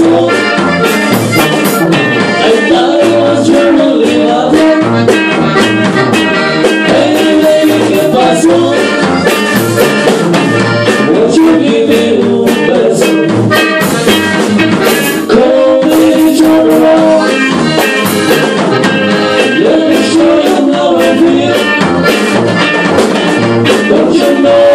I was Won't you give me one vessel? Call me trouble. Let me show you how I feel. Don't you know?